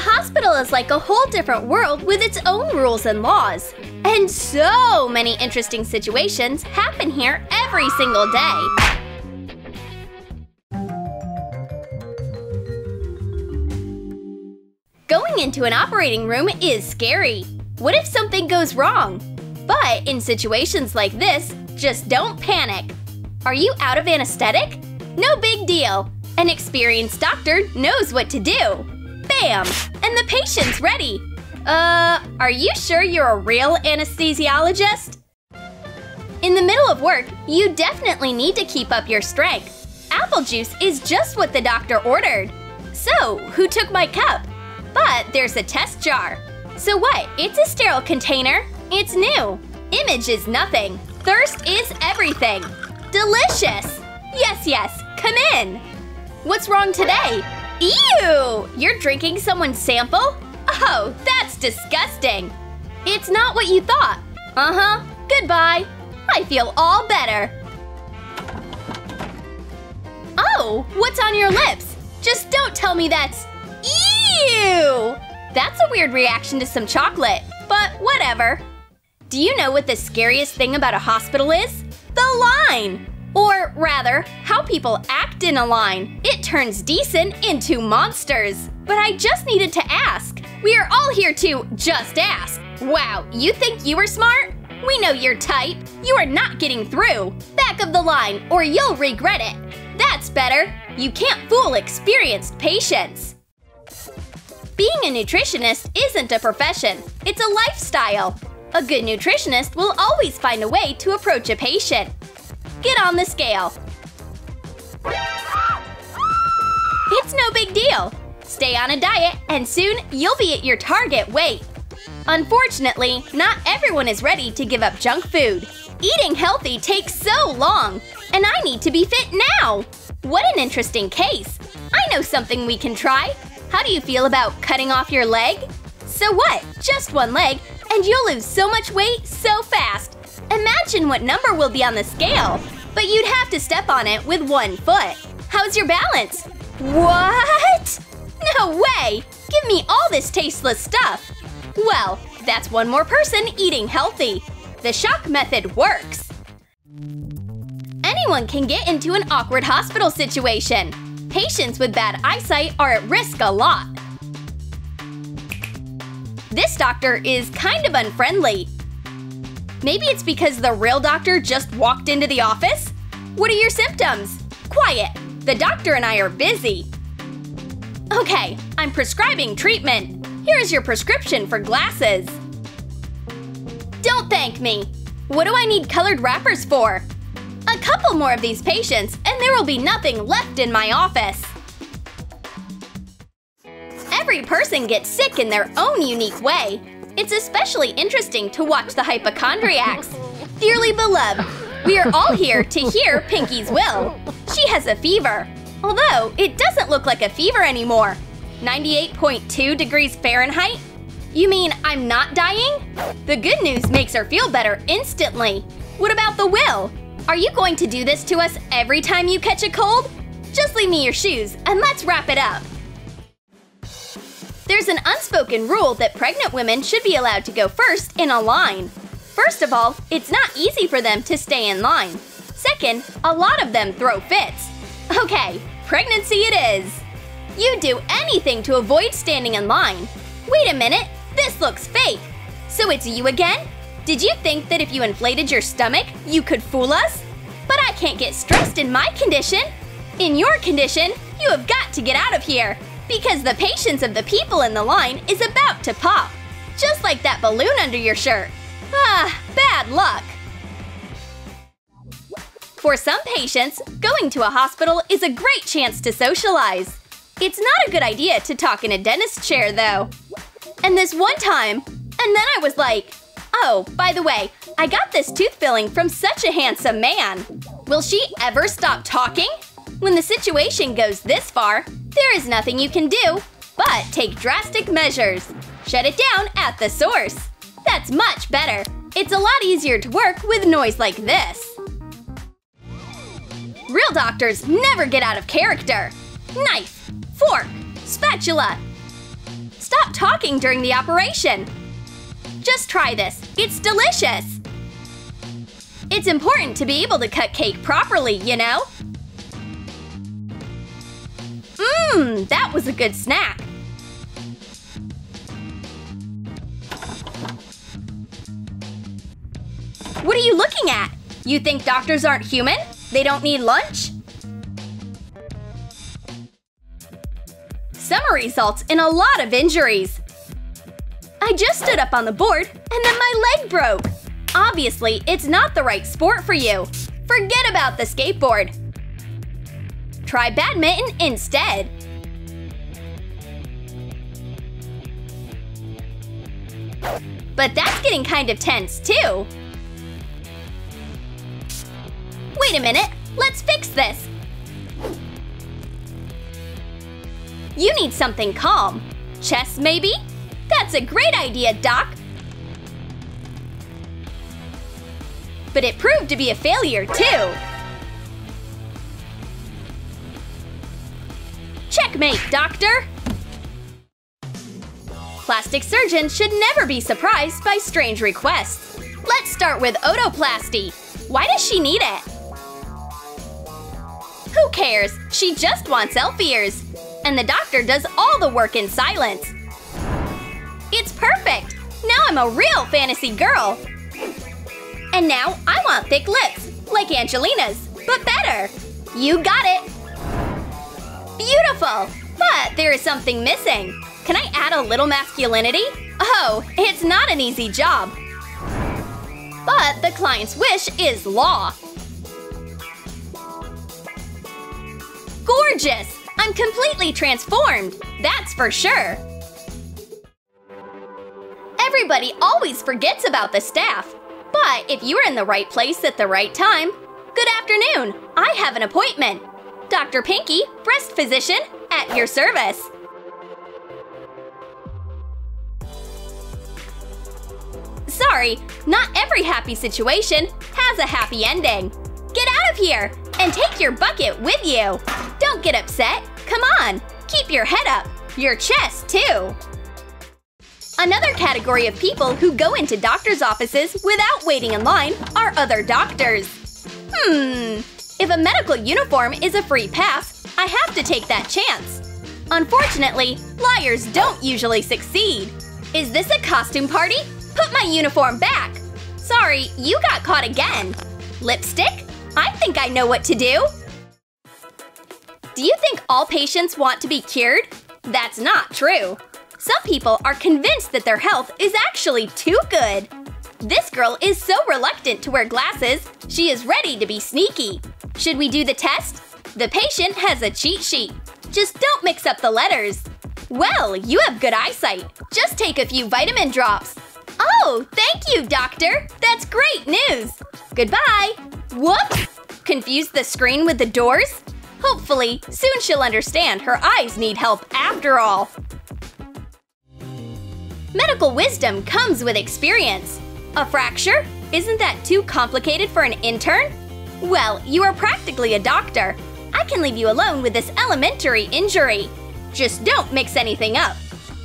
hospital is like a whole different world with its own rules and laws. And so many interesting situations happen here every single day. Going into an operating room is scary. What if something goes wrong? But in situations like this, just don't panic. Are you out of anesthetic? No big deal. An experienced doctor knows what to do. Bam! And the patient's ready. Uh, are you sure you're a real anesthesiologist? In the middle of work, you definitely need to keep up your strength. Apple juice is just what the doctor ordered. So, who took my cup? But there's a test jar. So what? It's a sterile container. It's new. Image is nothing. Thirst is everything. Delicious! Yes, yes, come in. What's wrong today? Ew! You're drinking someone's sample? Oh, that's disgusting. It's not what you thought. Uh-huh. Goodbye. I feel all better. Oh, what's on your lips? Just don't tell me that's… Ew! That's a weird reaction to some chocolate, but whatever. Do you know what the scariest thing about a hospital is? The line! Or rather, how people act in a line. It turns decent into monsters. But I just needed to ask. We are all here to just ask. Wow, you think you are smart? We know your type. You are not getting through. Back of the line, or you'll regret it. That's better. You can't fool experienced patients. Being a nutritionist isn't a profession, it's a lifestyle. A good nutritionist will always find a way to approach a patient. Get on the scale. It's no big deal. Stay on a diet and soon you'll be at your target weight. Unfortunately, not everyone is ready to give up junk food. Eating healthy takes so long, and I need to be fit now. What an interesting case. I know something we can try. How do you feel about cutting off your leg? So what? Just one leg, and you'll lose so much weight so fast. Imagine what number will be on the scale. But you'd have to step on it with one foot. How's your balance? What? No way! Give me all this tasteless stuff. Well, that's one more person eating healthy. The shock method works. Anyone can get into an awkward hospital situation. Patients with bad eyesight are at risk a lot. This doctor is kind of unfriendly. Maybe it's because the real doctor just walked into the office? What are your symptoms? Quiet! The doctor and I are busy. Okay, I'm prescribing treatment. Here's your prescription for glasses. Don't thank me. What do I need colored wrappers for? A couple more of these patients, and there will be nothing left in my office. Every person gets sick in their own unique way. It's especially interesting to watch the hypochondriacs. Dearly beloved, we are all here to hear Pinky's will. She has a fever. Although, it doesn't look like a fever anymore. 98.2 degrees Fahrenheit? You mean I'm not dying? The good news makes her feel better instantly. What about the will? Are you going to do this to us every time you catch a cold? Just leave me your shoes and let's wrap it up. There's an unspoken rule that pregnant women should be allowed to go first in a line. First of all, it's not easy for them to stay in line. Second, a lot of them throw fits. Okay, pregnancy it is. You do anything to avoid standing in line. Wait a minute, this looks fake. So it's you again? Did you think that if you inflated your stomach, you could fool us? But I can't get stressed in my condition. In your condition, you have got to get out of here because the patience of the people in the line is about to pop. Just like that balloon under your shirt. Ah, bad luck. For some patients, going to a hospital is a great chance to socialize. It's not a good idea to talk in a dentist chair, though. And this one time, and then I was like, oh, by the way, I got this tooth filling from such a handsome man. Will she ever stop talking? When the situation goes this far, there is nothing you can do but take drastic measures. Shut it down at the source. That's much better. It's a lot easier to work with noise like this. Real doctors never get out of character. Knife, fork, spatula. Stop talking during the operation. Just try this. It's delicious. It's important to be able to cut cake properly, you know? Mmm, that was a good snack. What are you looking at? You think doctors aren't human? They don't need lunch? Summer results in a lot of injuries. I just stood up on the board and then my leg broke. Obviously, it's not the right sport for you. Forget about the skateboard. Try badminton instead. But that's getting kind of tense, too. Wait a minute, let's fix this. You need something calm. Chess, maybe? That's a great idea, Doc! But it proved to be a failure, too! Checkmate, Doctor! Plastic surgeons should never be surprised by strange requests. Let's start with otoplasty. Why does she need it? Who cares? She just wants elf ears. And the doctor does all the work in silence. It's perfect! Now I'm a real fantasy girl! And now I want thick lips, like Angelina's, but better! You got it! Beautiful! But there is something missing. Can I add a little masculinity? Oh, it's not an easy job. But the client's wish is law. Gorgeous! I'm completely transformed, that's for sure. Everybody always forgets about the staff. But if you are in the right place at the right time, good afternoon, I have an appointment. Dr. Pinky, breast physician, at your service. Sorry, not every happy situation has a happy ending. Get out of here and take your bucket with you. Don't get upset. Come on, keep your head up, your chest too. Another category of people who go into doctor's offices without waiting in line are other doctors. Hmm, if a medical uniform is a free pass, I have to take that chance. Unfortunately, liars don't usually succeed. Is this a costume party? Put my uniform back! Sorry, you got caught again. Lipstick? I think I know what to do. Do you think all patients want to be cured? That's not true. Some people are convinced that their health is actually too good. This girl is so reluctant to wear glasses, she is ready to be sneaky. Should we do the test? The patient has a cheat sheet. Just don't mix up the letters. Well, you have good eyesight. Just take a few vitamin drops. Oh, thank you, doctor! That's great news! Goodbye! Whoops! Confused the screen with the doors? Hopefully, soon she'll understand her eyes need help after all. Medical wisdom comes with experience. A fracture? Isn't that too complicated for an intern? Well, you are practically a doctor. I can leave you alone with this elementary injury. Just don't mix anything up.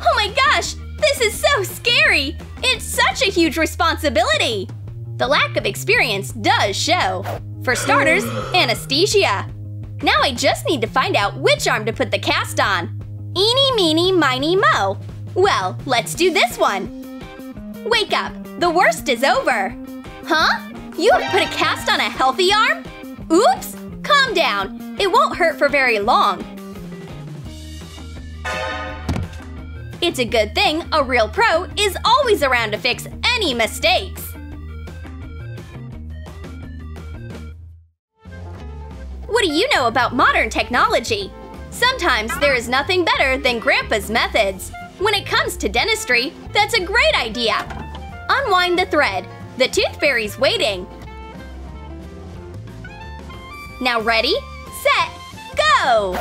Oh my gosh, this is so scary! It's such a huge responsibility! The lack of experience does show. For starters, anesthesia. Now I just need to find out which arm to put the cast on. Eeny, meeny, miny, mo. Well, let's do this one! Wake up! The worst is over! Huh? You have put a cast on a healthy arm? Oops! Calm down! It won't hurt for very long. It's a good thing a real pro is always around to fix any mistakes. What do you know about modern technology? Sometimes there is nothing better than Grandpa's methods. When it comes to dentistry, that's a great idea! Unwind the thread. The tooth fairy's waiting. Now ready, set, go!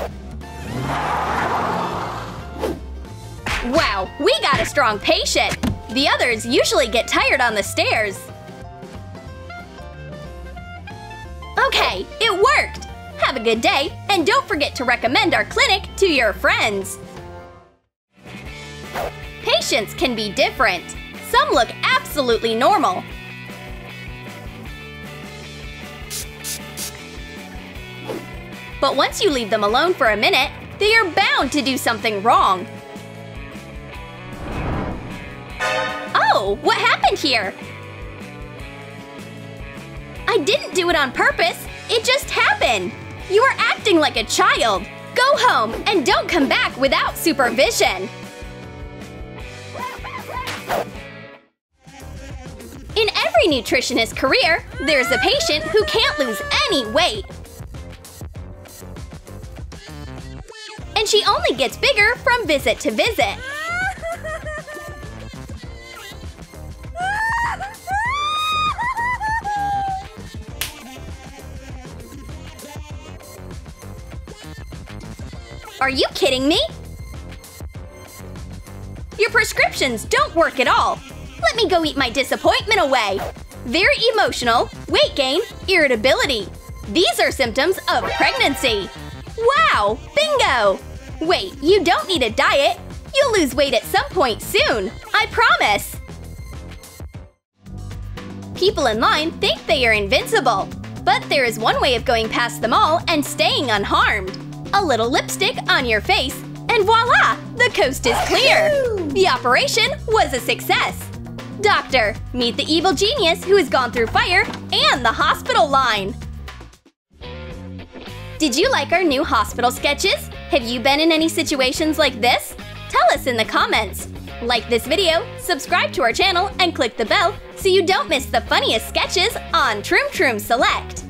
Wow, we got a strong patient! The others usually get tired on the stairs. Okay, it worked! Have a good day, and don't forget to recommend our clinic to your friends! patients can be different. Some look absolutely normal. But once you leave them alone for a minute, they are bound to do something wrong. Oh, what happened here? I didn't do it on purpose. It just happened. You are acting like a child. Go home and don't come back without supervision. In every nutritionist career, there's a patient who can't lose any weight. And she only gets bigger from visit to visit. Are you kidding me? Your prescriptions don't work at all. Let me go eat my disappointment away. Very emotional, weight gain, irritability. These are symptoms of pregnancy. Wow, bingo! Wait, you don't need a diet. You'll lose weight at some point soon, I promise. People in line think they are invincible. But there is one way of going past them all and staying unharmed. A little lipstick on your face, and voila! The coast is clear! The operation was a success! Doctor, meet the evil genius who has gone through fire and the hospital line! Did you like our new hospital sketches? Have you been in any situations like this? Tell us in the comments! Like this video, subscribe to our channel, and click the bell so you don't miss the funniest sketches on Troom Troom Select!